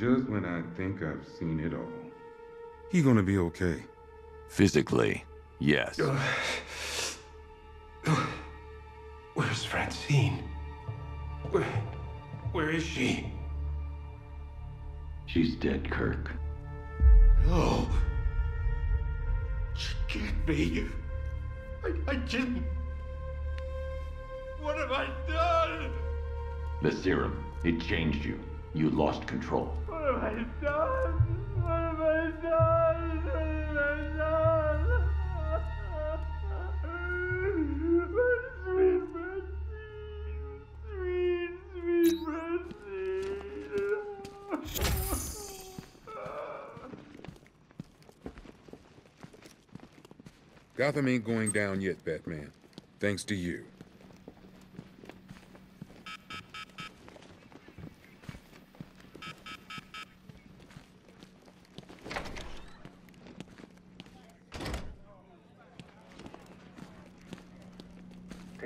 Just when I think I've seen it all. He gonna be okay. Physically, yes. Where's Francine? Where... where is she? She's dead, Kirk. No. She can't be. I, I didn't. What have I done? The serum, it changed you. You lost control. Gotham ain't going down yet, Batman. Thanks to you.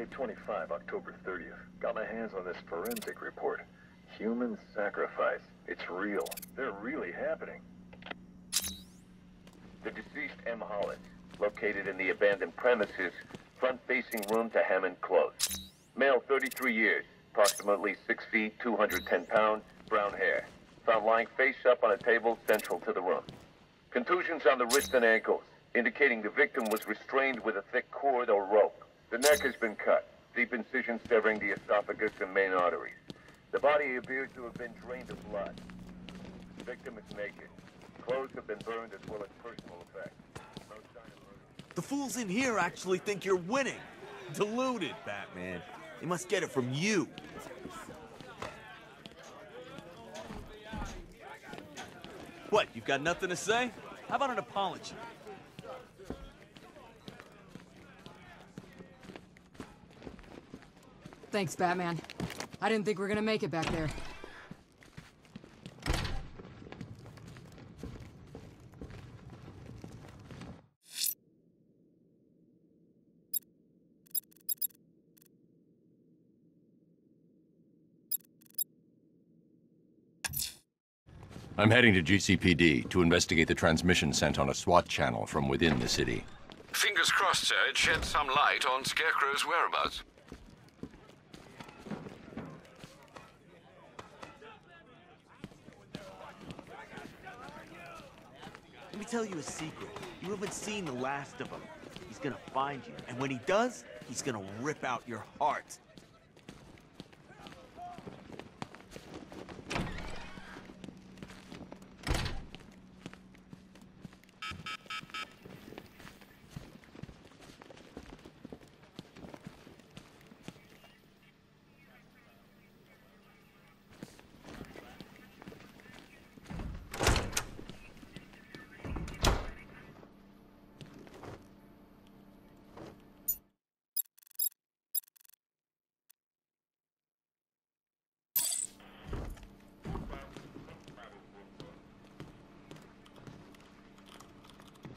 Tape 25, October 30th. Got my hands on this forensic report. Human sacrifice. It's real. They're really happening. The deceased M. Hollis, located in the abandoned premises, front-facing room to Hammond Close. Male, 33 years, approximately 6 feet, 210 pounds, brown hair. Found lying face up on a table central to the room. Contusions on the wrist and ankles, indicating the victim was restrained with a thick cord or rope. The neck has been cut, deep incision severing the esophagus and main arteries. The body appears to have been drained of blood. The victim is naked. Clothes have been burned as well as personal effects. No. The fools in here actually think you're winning. Deluded, Batman. They must get it from you. What, you've got nothing to say? How about an apology? Thanks, Batman. I didn't think we were gonna make it back there. I'm heading to GCPD to investigate the transmission sent on a SWAT channel from within the city. Fingers crossed, sir, it sheds some light on Scarecrow's whereabouts. Tell you a secret. You haven't seen the last of him. He's gonna find you, and when he does, he's gonna rip out your heart.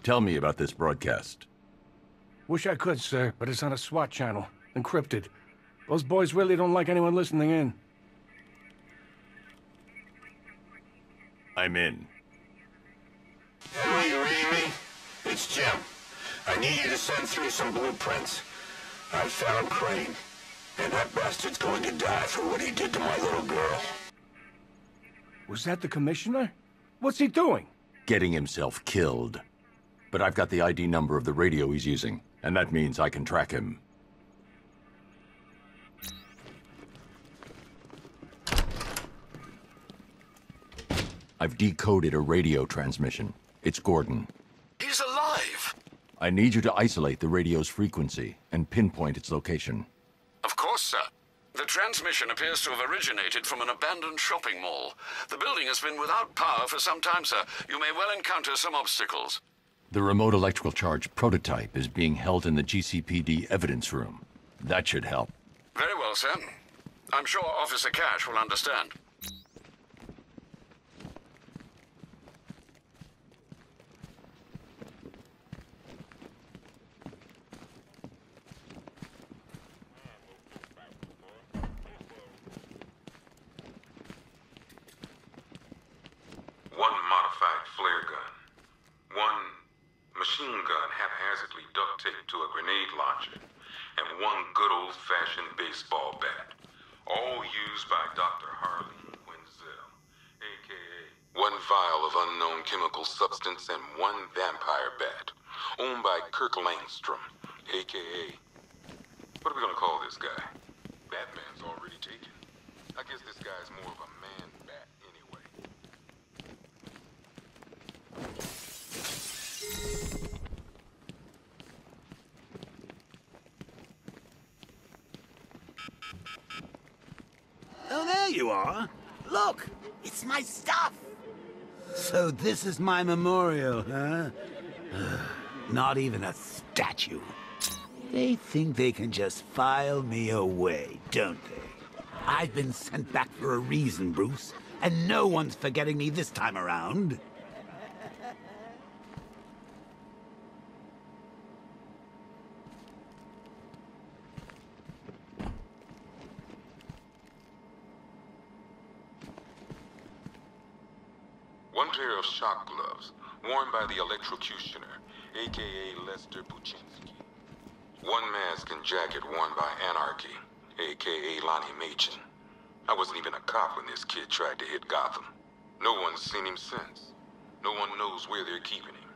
Tell me about this broadcast. Wish I could, sir, but it's on a SWAT channel. Encrypted. Those boys really don't like anyone listening in. I'm in. Are you reading me? It's Jim. I need you to send through some blueprints. I found Crane, and that bastard's going to die for what he did to my little girl. Was that the commissioner? What's he doing? Getting himself killed. But I've got the ID number of the radio he's using, and that means I can track him. I've decoded a radio transmission. It's Gordon. He's alive! I need you to isolate the radio's frequency and pinpoint its location. Of course, sir. The transmission appears to have originated from an abandoned shopping mall. The building has been without power for some time, sir. You may well encounter some obstacles. The remote electrical charge prototype is being held in the GCPD evidence room. That should help. Very well, sir. I'm sure Officer Cash will understand. Launcher, and one good old-fashioned baseball bat, all used by Dr. Harleen Quinzel, a.k.a. one vial of unknown chemical substance and one vampire bat, owned by Kirk Langstrom, a.k.a. What are we gonna call this guy? Batman's already taken. I guess this guy's more of a man bat anyway. There you are. Look, it's my stuff. So this is my memorial, huh? Not even a statue. They think they can just file me away, don't they? I've been sent back for a reason, Bruce, and no one's forgetting me this time around. Pair of shock gloves, worn by the electrocutioner, aka Lester Buczynski. One mask and jacket worn by Anarchy, aka Lonnie Machin. I wasn't even a cop when this kid tried to hit Gotham. No one's seen him since. No one knows where they're keeping him.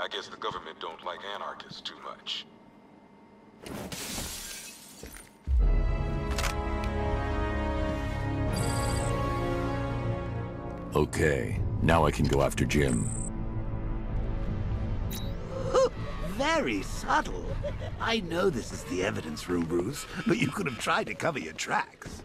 I guess the government don't like anarchists too much. Okay, now I can go after Jim. Very subtle. I know this is the evidence room, Bruce, but you could have tried to cover your tracks.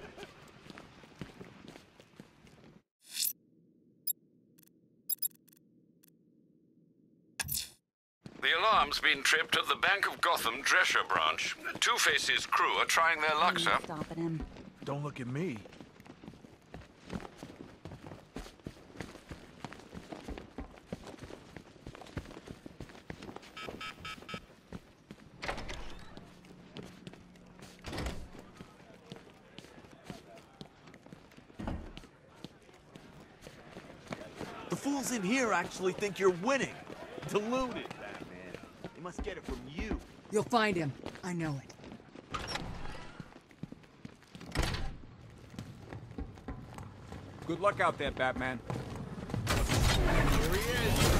The alarm's been tripped at the Bank of Gotham Drescher branch. Two-Face's crew are trying their luck, sir. Stopping him. Don't look at me. In here actually think you're winning. Deluded, Batman. They must get it from you. You'll find him. I know it. Good luck out there, Batman. The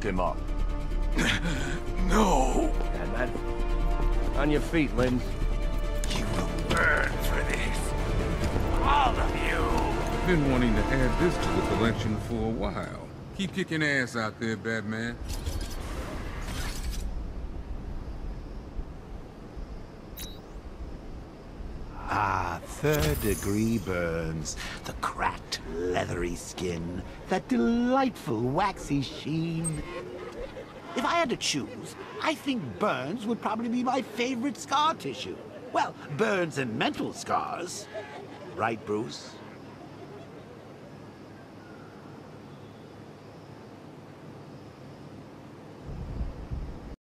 Lock him up. No! Batman. On your feet, Lynn. You will burn for this. All of you! Been wanting to add this to the collection for a while. Keep kicking ass out there, Batman. Ah, third degree burns. The cracked, leathery skin. That delightful waxy sheen. If I had to choose, I think burns would probably be my favorite scar tissue. Well, burns and mental scars. Right, Bruce?